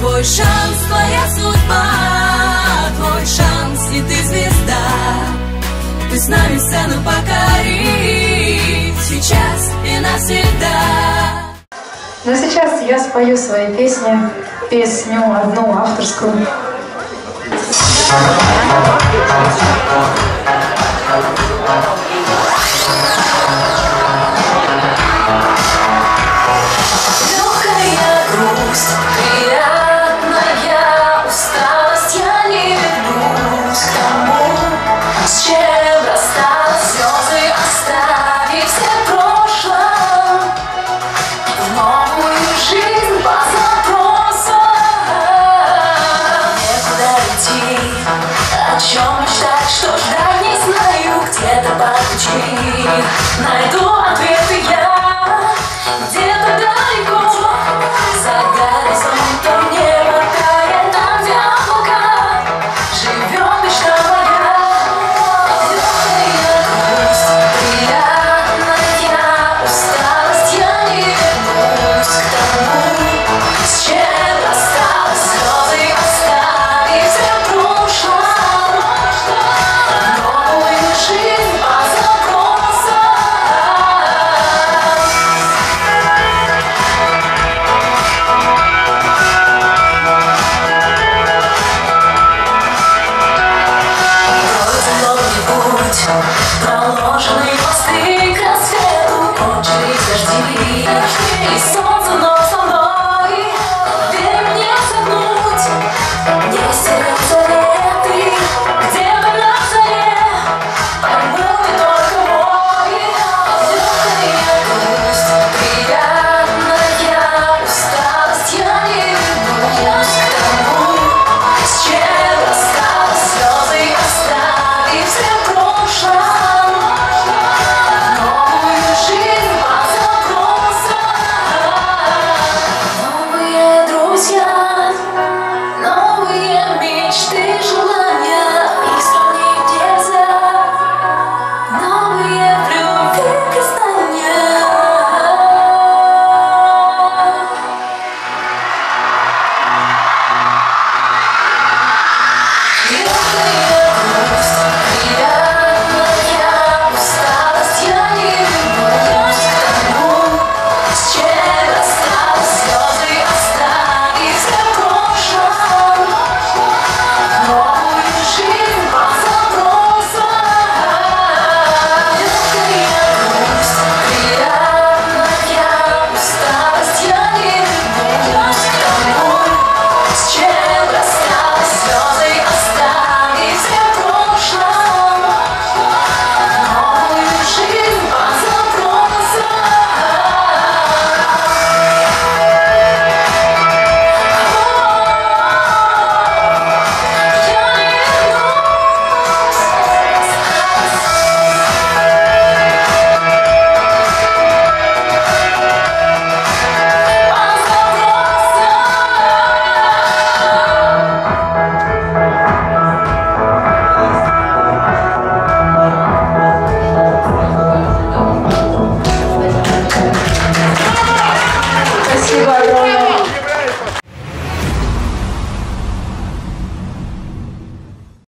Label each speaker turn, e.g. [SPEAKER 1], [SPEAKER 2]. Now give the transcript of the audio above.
[SPEAKER 1] Твой шанс, твоя судьба Твой шанс, и ты звезда. Ты с нами сцену покори. Сейчас и навсегда.
[SPEAKER 2] Ну а сейчас я спою свои песни, песню одну авторскую.
[SPEAKER 1] Легкая грусть, 없이 날